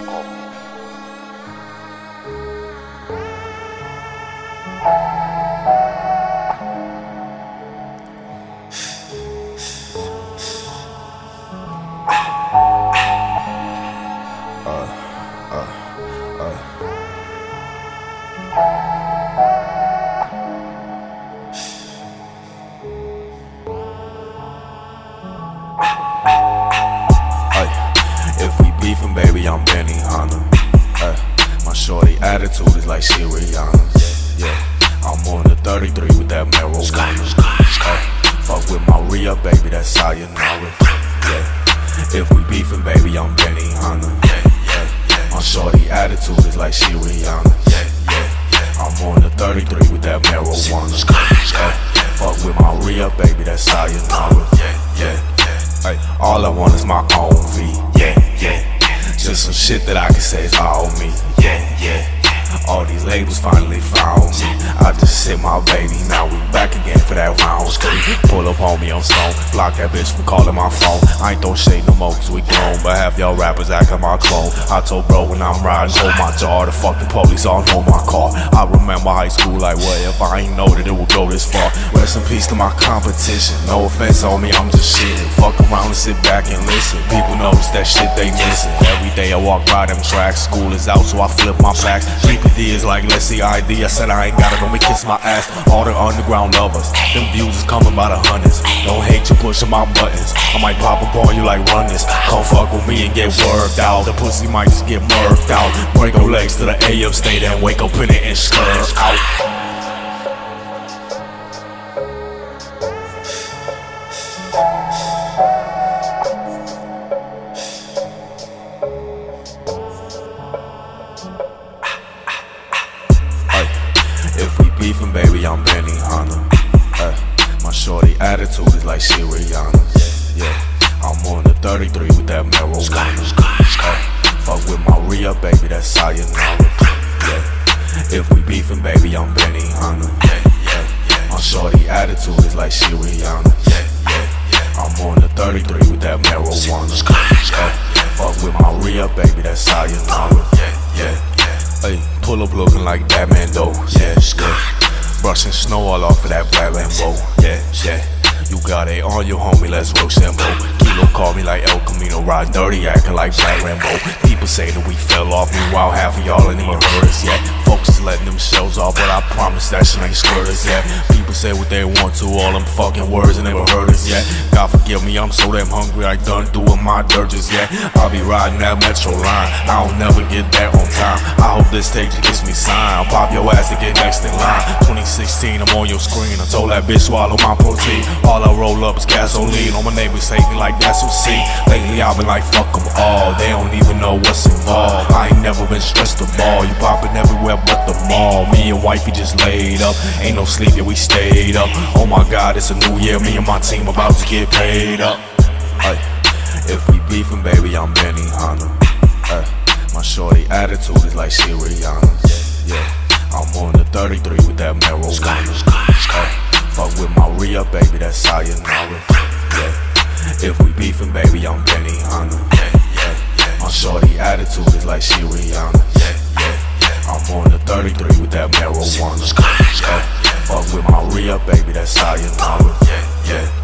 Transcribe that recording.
If I'm Benihana. Ay, my shorty attitude is like she Rihanna. Yeah, yeah. I'm on the 33 with that marijuana. Ay, fuck with my Rhea, baby, that's sayonara. Yeah. If we beefing, baby, I'm Benihana. Yeah, yeah. My shorty attitude is like she Rihanna. Yeah, yeah. I'm on the 33 with that marijuana. Ay, fuck with my Rhea, baby, that's sayonara. Yeah, yeah. Ay, all I want is my own V. Yeah, yeah. Just some shit that I can say is all me. Yeah, yeah. All these labels finally found me. I just sit my baby, Pull up on me on stone, block that bitch from calling my phone. I ain't throw shade no more cause we grown, but half y'all rappers acting my clone. I told bro when I'm riding, hold my jaw, the fucking police all know my car. I remember high school like what if I ain't know that it would go this far. Rest in peace to my competition. No offense on me, I'm just shitting. Fuck around and sit back and listen. People notice that shit they missing. Every day I walk by them tracks. School is out, so I flip my packs. PPD is like, let's see ID. I said I ain't got it, let me kiss my ass. All the underground lovers. Them views is coming by the hundreds. Don't hate you pushing my buttons. I might pop up on you like run this. Come fuck with me and get worked out. The pussy might just get murked out. Break your legs to the AM state and wake up in it and skirt out. If we beefing, baby, I'm Benihana. My shorty attitude is like she Rihanna. Yeah, yeah. I'm on the 33 with that marijuana. Ay, fuck with my Rhea, baby, that's sayonara. Yeah, if we beefing, baby, I'm Benihana. Yeah, yeah. My shorty attitude is like she Rihanna. Yeah, yeah. I'm on the 33 with that marijuana. Ay, fuck with my Rhea, baby, that's sayonara. Yeah, yeah. Hey, pull up looking like Batman though. Yeah, yeah. Brushing snow all off of that black Lambo. Yeah, yeah. You got it on your homie, let's roll Sambo. Kilo call me like El Camino, ride dirty, acting like Black Rambo. People say that we fell off, meanwhile half of y'all ain't even heard us yet. Folks letting them shells off, but I promise that shit ain't skirt us yet. People say what they want to, all them fucking words and never heard us yet. God forgive me, I'm so damn hungry, I done doing my dirt just yet. I'll be riding that metro line, I don't never get there on time. I hope this stage gets me signed. I'll pop your ass to get next in line. 2016, I'm on your screen. I told that bitch swallow my protein. All I roll up is gasoline. All my neighbors hate me like that's what see. Lately I've been like fuck them all. They don't even know what's involved. I ain't never been stressed to ball. You popping everywhere but the mall. Me and wifey just laid up. Ain't no sleep, yeah we stayed up. Oh my god, it's a new year. Me and my team about to get paid up. Ay, if we beefing, baby, I'm Benihana. Ay, my shorty attitude is like she. Yeah, yeah. I'm on the 33 with that marijuana. Fuck with my Rhea, baby, that's sayonara. Yeah. If we beefing, baby, I'm Benny Hanna. Yeah, yeah. My shorty attitude is like she Rihanna. Yeah, yeah. I'm on the 33 with that marijuana. Fuck with my Rhea, baby, that's sayonara. Yeah, yeah.